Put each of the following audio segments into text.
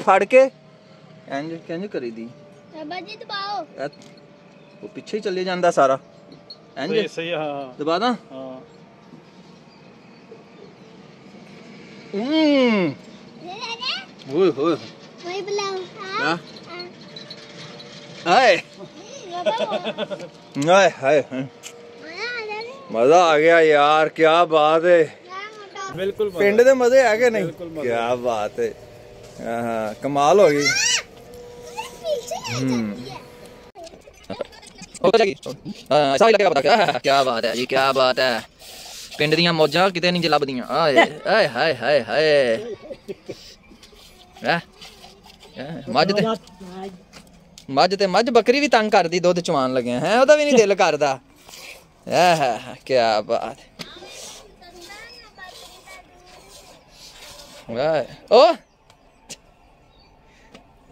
ਫੜ ਕੇ ਇੰਜ ਕਿੰਜ ਕਰੀਦੀ ਬਾਬਾ ਜੀ ਦਬਾਓ ਇਹ ਉਹ ਪਿੱਛੇ ਹੀ ਚੱਲੇ ਜਾਂਦਾ ਸਾਰਾ ਇੰਜ ਸਹੀ ਸਹੀ ਹਾਂ ਦਬਾ ਦਾਂ ਹਾਂ ਹੂੰ ਓਏ ਹੋਏ ਵਹੀ ਬੁਲਾਓ ਆ ਹਾਏ ਹਾਏ ਹਾਏ ਮਜ਼ਾ ਆ ਗਿਆ ਯਾਰ ਕੀ ਬਾਤ ਹੈ ਬਿਲਕੁਲ ਪਿੰਡ ਦੇ ਮਜ਼ੇ ਹੈਗੇ ਨਹੀਂ ਕੀ ਬਾਤ ਹੈ ਹਾਂ ਕਮਾਲ ਹੋ ਗਈ। ਹੂੰ। ਹੋ ਜਾਗੀ ਹਾਂ ਸਾਈ ਲੱਗਿਆ ਪਤਾ ਕਿਆ ਕੀ ਬਾਤ ਹੈ ਜੀ ਕੀ ਬਾਤ ਹੈ। ਪਿੰਡ ਦੀਆਂ ਮੌਜਾਂ ਕਿਤੇ ਨਹੀਂ ਲੱਭਦੀਆਂ ਆਏ ਆਏ ਹਾਏ ਹਾਏ ਹਾਏ। ਹੈ? ਮੱਝ ਤੇ ਮੱਝ ਤੇ ਮੱਝ ਬੱਕਰੀ ਵੀ ਤੰਗ ਕਰਦੀ ਦੁੱਧ ਚਵਾਣ ਲੱਗਿਆ। ਹੈ ਉਹਦਾ ਵੀ ਨਹੀਂ ਦਿਲ ਕਰਦਾ। ਆਹ ਕੀ ਬਾਤ। ਵਾਹ ਓ!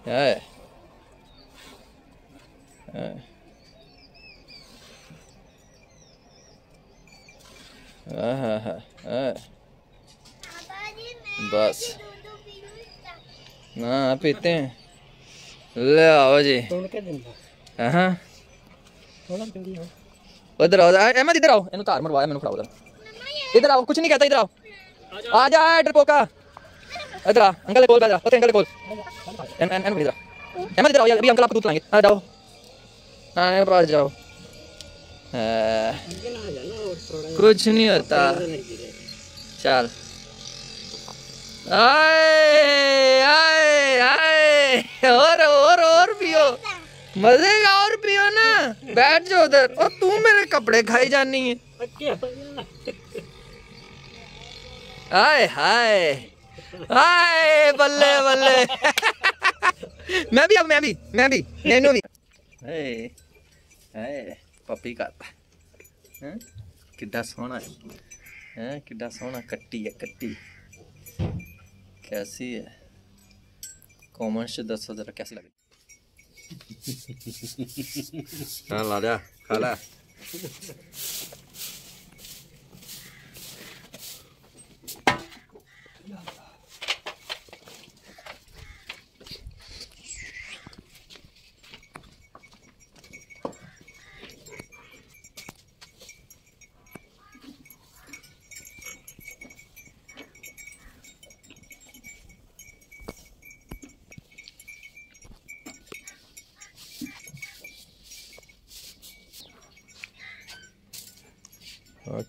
Yeah. बस। ना पीते हैं। ले आओ जी। उधर आओ इधर आओ। तार मरवाया मैंने खड़ा उधर। इधर आओ कुछ नहीं कहता इधर आओ। आ जा डरपोका इधर अंकल के कोल जा ओते अंकल के कोल एन एन एन इधर। अहमद इधर आओ अभी अंकल आपको दूध लाएँगे आ जाओ हाँ पास जाओ कुछ नहीं होता चल आए आए आए और और और पियो मज़े का और पियो ना बैठ जाओ उधर और तू मेरे कपड़े खाई जानी है आए हाय हाय बल्ले बल्ले। मैं भी अब मैं भी मैं भी नैनो भी। हाय पप्पी करता हैं? किड्डा सोहना है। हैं? किड्डा सोहना कट्टी है कट्टी। कैसी है? कॉमेंट्स से दसो जरा कैसी लगी हाँ ला जा खा ला।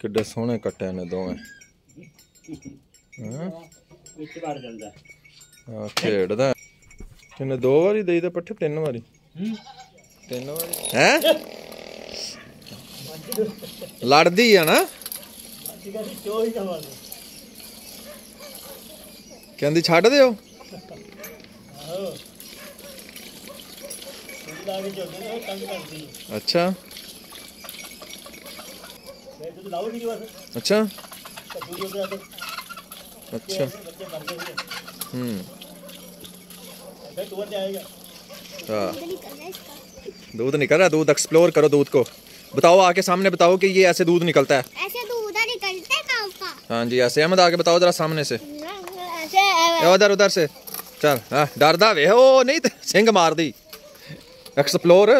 ਕਿੱਡੇ ਸੋਹਣੇ ਕੱਟੇ ਨੇ ਦੋਵੇਂ। ਹਾਂ? ਵਿੱਚ ਵੜ ਜਾਂਦਾ। ਆ ਖੇਡਦਾ। ਕਿੰਨੇ ਦੋ ਵਾਰੀ ਦੇਈਦਾ ਪੱਠੇ ਤਿੰਨ ਵਾਰੀ। ਤਿੰਨ ਵਾਰੀ। ਹੈ? ਲੜਦੀ ਆ ਨਾ। ਕਹਿੰਦੀ ਛੱਡ ਦਿਓ। ਅੱਛਾ। ਅੱਛਾ अच्छा। हम्म। हाँ। दूध निकल रहा है दूध एक्सप्लोर करो दूध को। बताओ आके सामने बताओ कि ये ऐसे दूध निकलता है। ऐसे उधर निकलते हैं का। हाँ जी ऐसे अहमद आके बताओ जरा सामने से। ऐसे उधर उधर से। चल हाँ डरदा वे ओ नहीं ते सिंग मार दी। एक्सप्लोर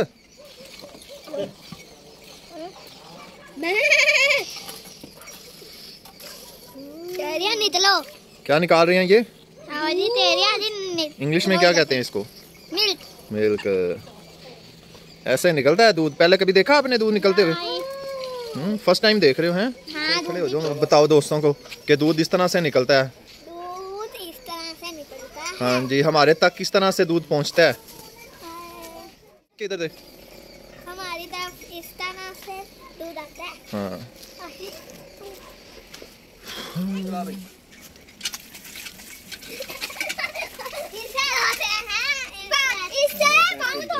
तेरिया निकलो क्या निकाल रही हैं ये? हाँ इंग्लिश में क्या कहते हैं इसको? मिल्क। मिल्क। ऐसे निकलता है दूध? पहले कभी देखा आपने दूध निकलते हुए? फ़र्स्ट टाइम देख रहे हो हैं? हाँ खड़े हो जाओ बताओ दोस्तों को कि दूध इस तरह से निकलता है। दूध इस तरह से निकलता है। हाँ जी हमारे तक किस तरह से दूध पहुँचता है? किधर दे हमारी तरफ़ इस तरह से दूध आता है। हाँ इसे होते हैं इससे पाँव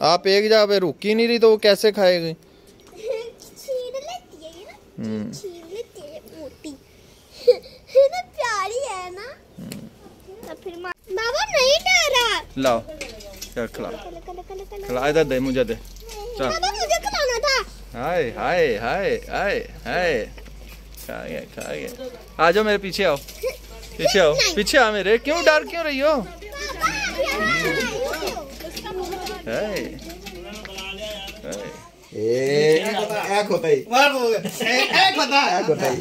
आप एक जगह पे रुक ही नहीं रही तो वो कैसे खाएगी? छीन लेती है ना हम्म। छीन लेती है मोटी। है ना प्यारी है ना। तो फिर बाबा नहीं डरा लाओ चल खिला। खिला इधर दे मुझे दे। चल। मुझे खिलाना था। हाय हाय हाय हाय हाय। खा गया खा गया आ जाओ मेरे पीछे आओ। पीछे आओ पीछे आ मेरे। क्यों डर क्यों रही हो? Hey. Eh, ek hota hai. Ek hota. Ek hota hai.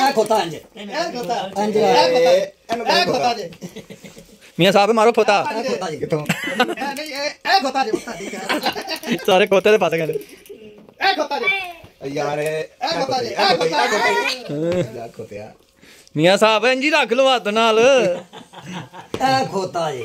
Ek hota anje. Ek hota. Anje. Ek hota. Ek hota anje. मियाँ साहब मारो खोता सारे खोते फस गए मियाँ साहब इंजी रख लो हथ नाल खोता जी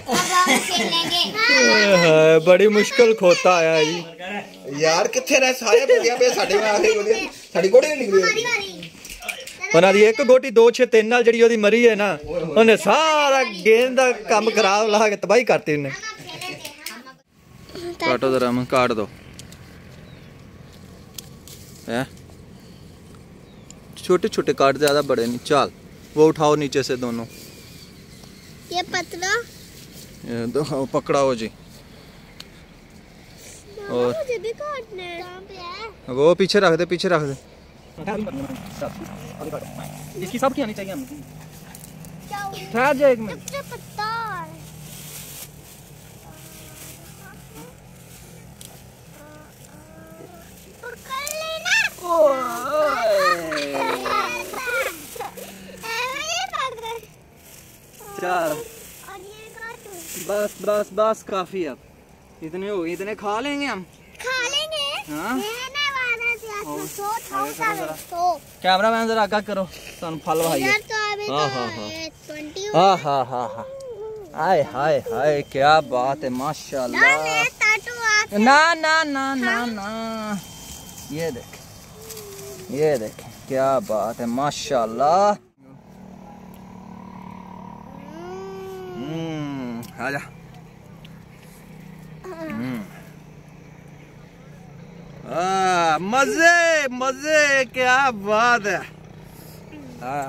ਜੀ ਬਾੜੀ ਖੋਤਾ ਇਹ ਕਿ ਨਹੀਂ ਕਰਨਾ ਅੰਜ ਪਲਟਾ ਖੋਤਾ ਜੀ ਖੋਤਾ ਜੀ ਖੋਤਾ अब हम खेलेंगे अब हम खेलेंगे हाय, बड़ी मुश्किल खोता आया है जी ਯਾਰ ਕਿੱਥੇ ਰਹਿ ਸਾਰੇ ਬੋਲਿਆ ਪਏ ਸਾਡੇ ਨਾਲ ਆਖੇ ਬੋਲੇ ਸਾਡੀ ਕੋੜੀ ਨਹੀਂ ਨਿਕਲੀ हमारी बारी ਉਹਨਾਂ ਦੀ ਇੱਕ ਗੋਟੀ 2 6 3 ਨਾਲ ਜਿਹੜੀ ਉਹਦੀ ਮਰੀ ਹੈ ਨਾ ਉਹਨੇ ਸਾਰਾ ਗੇਂਦ ਦਾ ਕੰਮ ਖਰਾਬ ਲਾ ਕੇ ਤਬਾਹੀ ਕਰਤੀ ਉਹਨੇ काटो जरा हम काट दो है छोटे छोटे काट ज्यादा बड़े नहीं चल वो उठाओ नीचे से दोनों ये पतला ये दो पकड़ा हो जी। और है। है। वो पीछे रख दे पीछे रख दे। इसकी सब की आनी चाहिए हमको? ठहर जा एक मिनट। सबसे बस बस बस काफ़ी अब। इतने हो गए इतने खा लेंगे हम। खा लेंगे। हाँ? सो कैमरा मैन जरा। आगा करो तुम फल भाई यार तो हाँ, हाँ, हाँ। हाय हाय हाय क्या बात है माशाल्लाह। ना ना ना ना ना। ये देख ये देख क्या बात है माशाल्लाह। आजा जा आ, मज़े मज़े क्या बात है। हाँ।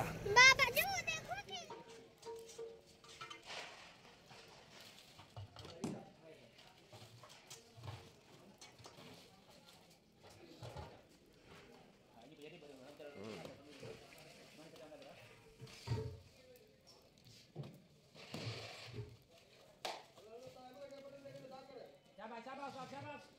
Shabbat.